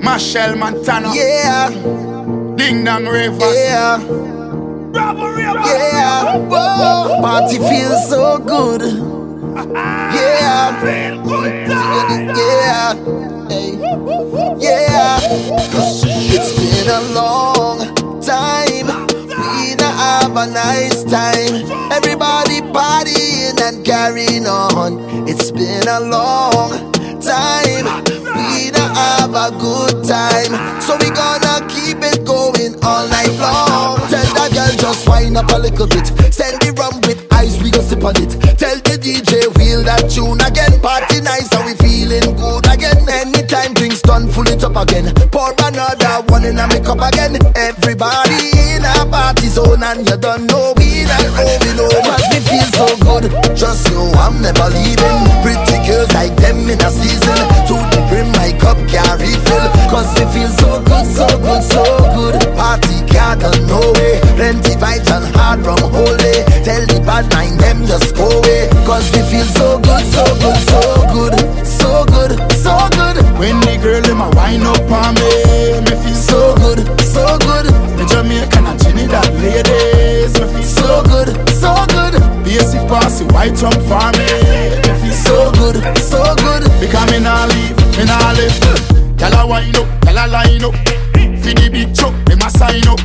Machel Montano. Yeah. Ding Dong River. Yeah. Yeah. Whoa. Party feels so good. Yeah. Yeah. Hey. Yeah. It's been a long time. We not have a nice time. Everybody partying and carrying on. It's been a long time. A good time. So we gonna keep it going all night long. Tell that girl just wind up a little bit. Send the rum with ice, we go sip on it. Tell the DJ wheel that tune again. Party nice and we feeling good again. Anytime drinks done, full it up again. Pour another one in a make up again. Everybody in a party zone and you don't know we not going home. Cause we feel so good. Just know I'm never leaving. Pretty girls like them in a season. Mind them just go away. Cause we feel so good, so good, so good. So good, so good. When the girl them a wind up on me, me feel So good, so good. The Jamaican and Trinidad ladies, me feel So good, so good. Basic pass the white rum for me. Me feel So good, so good. Because me nah leave, me nah live. Gyal a wind up, gyal a line up. For the big truck, them a sign up.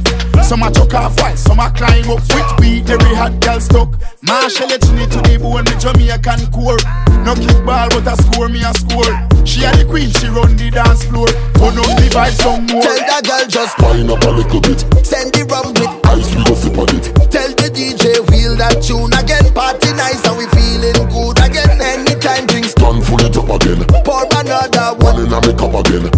Some a chuck off while some a climb up. With beat, every hot girl stuck. Marshall it chinny to the bone, me Jamaican core. No kickball, but a score, me a score. She a the queen, she run the dance floor. Turn up the vibe some more. Tell that girl just Wind up a little bit. send the rum with Ice, we go sip on it. Tell the DJ wheel that tune again. Party nice and we feeling good again. Anytime drinks Done, full it up again. pour another One one. in a make up again.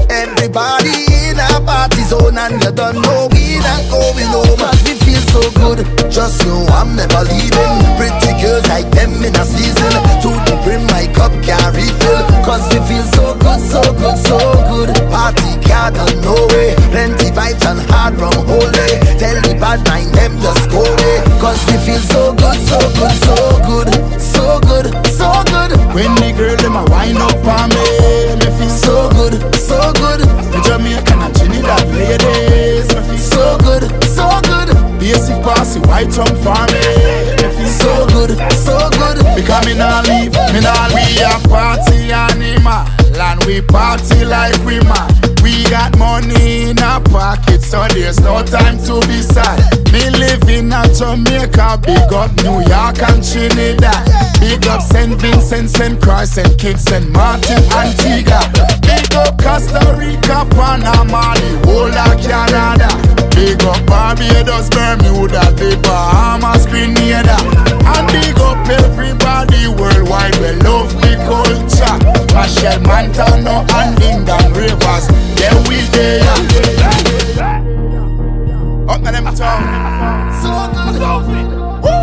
And you don't know we not going home. Cause we feel so good. Just know I'm never leaving. Pretty girls like them in a season. To the brim, my cup can't refill. Cause we feel so good, so good, so good. Party can't done no way. Plenty vibes and hard rum holy. Tell the bad mind them just go away. Cause we feel so good, so good, so good. So good, so good. When the girl them a wind up on me, me feel so good, so good. The Jamaican and Trinidad ladies, pass the white rum for me. Me feel so good, so good. Because me nah leave, me nah We a party animal And we party like we mad We got money in our pocket So there's no time to be sad Me live in a Jamaica Big up New York and Trinidad Big up St. Vincent, St. Croix, St. Kitts, St. Martin, Antigua Big up Costa Rica, Panama The whole of Canada big up. Barbados, Bermuda, paper, Hamas, Grenada And big up everybody worldwide, we love we culture. Machel, Montano and England Rivers, yeah we there. Up to them town. So good,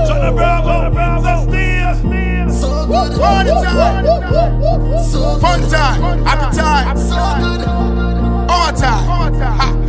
John Bravo, so good, all the time. So good. Fun time, happy time, so good. All time, all time. Ha.